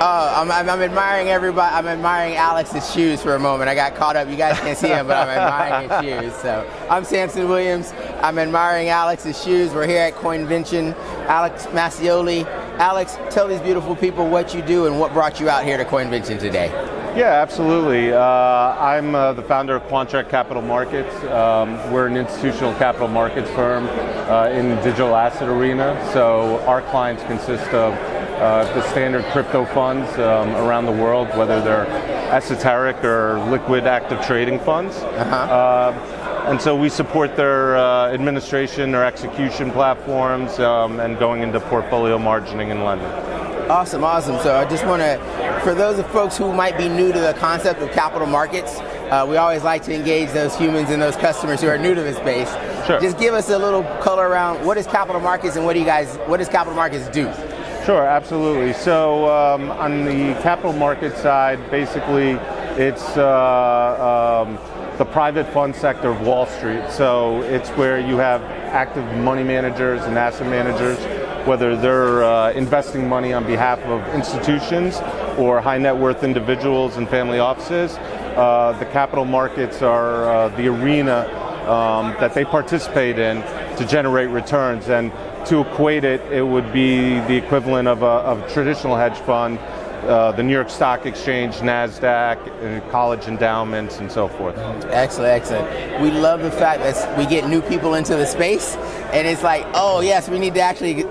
Oh, I'm, I'm, I'm, admiring everybody. I'm admiring Alex's shoes for a moment. I got caught up. You guys can't see him, but I'm admiring his shoes. So I'm Samson Williams. I'm admiring Alex's shoes. We're here at Coinvention. Alex Mascioli. Alex, tell these beautiful people what you do and what brought you out here to Coinvention today. Yeah, absolutely. Uh, I'm uh, the founder of Quantreq Capital Markets. Um, we're an institutional capital markets firm uh, in the digital asset arena. So our clients consist of uh, the standard crypto funds um, around the world, whether they're esoteric or liquid active trading funds. Uh-huh. Uh, and so we support their uh, administration, their execution platforms, um, and going into portfolio margining and lending. Awesome, awesome. So I just want to, for those of folks who might be new to the concept of capital markets, uh, we always like to engage those humans and those customers who are new to the space. Sure. Just give us a little color around what is capital markets and what do you guys, what does capital markets do? Sure, absolutely. So um, on the capital market side, basically it's uh, um, the private fund sector of Wall Street. So it's where you have active money managers and asset managers, whether they're uh, investing money on behalf of institutions or high net worth individuals and family offices. Uh, the capital markets are uh, the arena um, that they participate in to generate returns. And to equate it, it would be the equivalent of a, of a traditional hedge fund, uh, the New York Stock Exchange, NASDAQ, college endowments, and so forth. Excellent, excellent. We love the fact that we get new people into the space, and it's like, oh, yes, we need to actually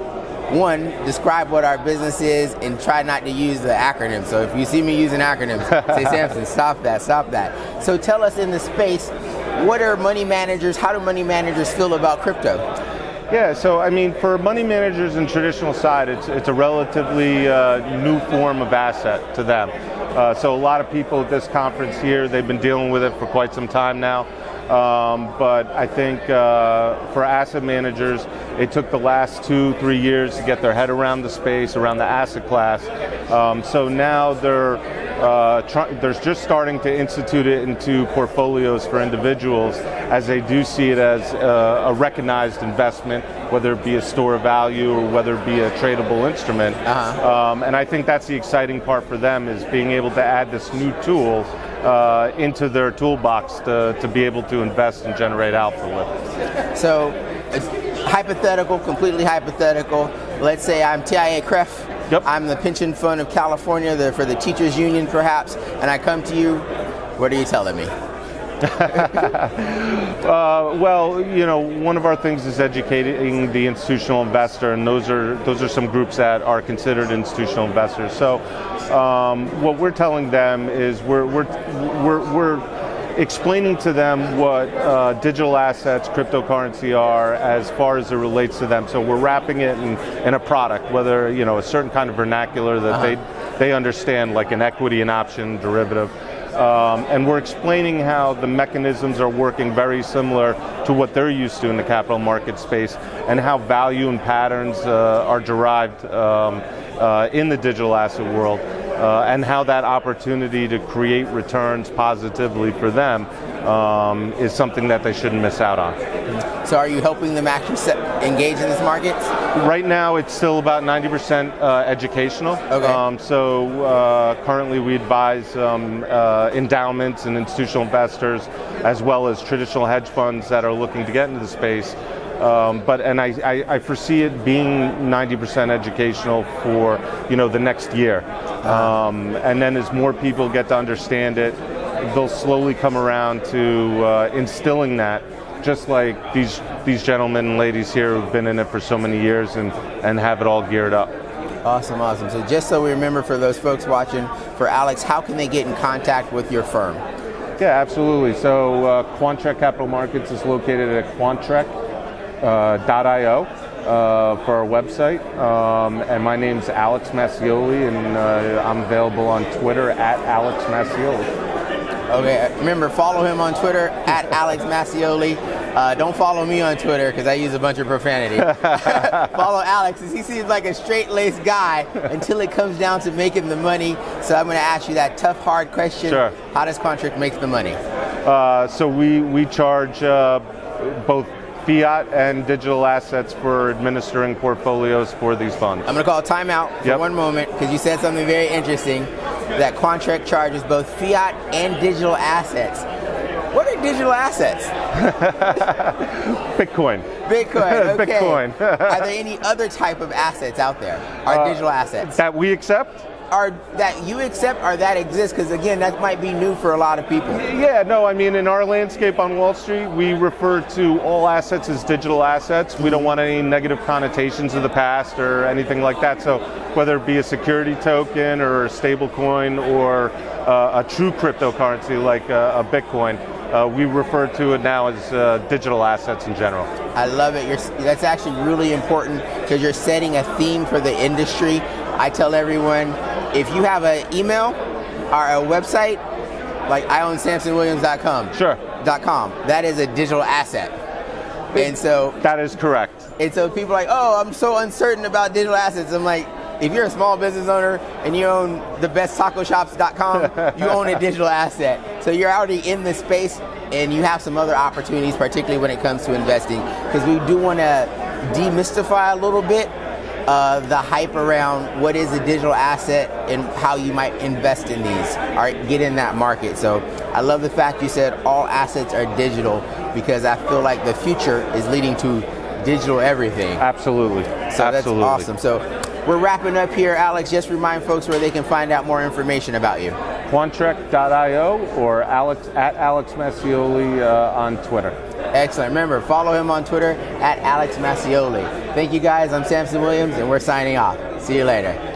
one, describe what our business is and try not to use the acronym. So if you see me using acronyms, say, Samson, stop that, stop that. So tell us in the space, what are money managers, how do money managers feel about crypto? Yeah, so I mean, for money managers and traditional side, it's it's a relatively uh, new form of asset to them. Uh, so a lot of people at this conference here, they've been dealing with it for quite some time now. Um, but I think uh, for asset managers, it took the last two, three years to get their head around the space, around the asset class. Um, so now they're uh, try, they're just starting to institute it into portfolios for individuals as they do see it as a, a recognized investment, whether it be a store of value or whether it be a tradable instrument. Uh-huh. Um, and I think that's the exciting part for them is being able to add this new tool uh, into their toolbox to, to be able to invest and generate alpha with. So, hypothetical, completely hypothetical. Let's say I'm TIAA-CREF Yep. I'm the pension fund of California the, for the teachers union, perhaps, and I come to you. What are you telling me? uh, well, you know, one of our things is educating the institutional investor, and those are those are some groups that are considered institutional investors. So, um, what we're telling them is we're we're we're, we're explaining to them what uh, digital assets, cryptocurrency are as far as it relates to them. So we're wrapping it in, in a product, whether you know a certain kind of vernacular that uh-huh. they they understand, like an equity and option derivative. Um, and we're explaining how the mechanisms are working very similar to what they're used to in the capital market space, and how value and patterns uh, are derived um, uh, in the digital asset world uh, and how that opportunity to create returns positively for them um, is something that they shouldn't miss out on. So, are you helping them actually set, engage in this market? Right now, it's still about 90% uh, educational. Okay. Um, so, uh, currently, we advise um, uh, endowments and institutional investors, as well as traditional hedge funds that are looking to get into the space. Um, but and I, I, I, foresee it being 90% educational for you know the next year, um, and then as more people get to understand it, they'll slowly come around to uh, instilling that. Just like these these gentlemen and ladies here who've been in it for so many years and, and have it all geared up. Awesome, awesome. So just so we remember for those folks watching, for Alex, how can they get in contact with your firm? Yeah, absolutely. So uh, Quantreq Capital Markets is located at Quantreq .io uh, for our website. Um, and my name's Alex Mascioli, and uh, I'm available on Twitter at Alex Mascioli. Okay, remember follow him on Twitter at Alex Mascioli. Uh, don't follow me on Twitter because I use a bunch of profanity. follow Alex because he seems like a straight-laced guy until it comes down to making the money. So I'm going to ask you that tough, hard question. Sure. How does Quantreq make the money? Uh, so we we charge uh, both fiat and digital assets for administering portfolios for these funds. I'm going to call a timeout for Yep. one moment because you said something very interesting that Quantreq charges both fiat and digital assets. What are digital assets? Bitcoin. Bitcoin. Okay. Bitcoin. are there any other type of assets out there? Are Uh, digital assets? That we accept? Are that you accept or that exists? Because again, that might be new for a lot of people. Yeah, no, I mean, in our landscape on Wall Street, we refer to all assets as digital assets. We don't want any negative connotations of the past or anything like that. So, whether it be a security token or a stable coin or uh, a true cryptocurrency like uh, a Bitcoin, uh, we refer to it now as uh, digital assets in general. I love it. You're, that's actually really important because you're setting a theme for the industry. I tell everyone if you have an email or a website, like I own SamsonWilliams.com. Sure. Dot .com. That is a digital asset. And so, That is correct. and so people are like, oh, I'm so uncertain about digital assets. I'm like, if you're a small business owner and you own the besttacoshops.com, you own a digital asset. So you're already in the space and you have some other opportunities, particularly when it comes to investing. Because we do want to demystify a little bit uh, the hype around what is a digital asset and how you might invest in these. All right, get in that market. So I love the fact you said all assets are digital because I feel like the future is leading to digital everything. Absolutely. So Absolutely. that's awesome. So we're wrapping up here, Alex. Just remind folks where they can find out more information about you. Quantreq.io or Alex at Alex Mascioli uh, on Twitter. Excellent. Remember, follow him on Twitter at Alex Mascioli. Thank you guys. I'm Samson Williams, and we're signing off. See you later.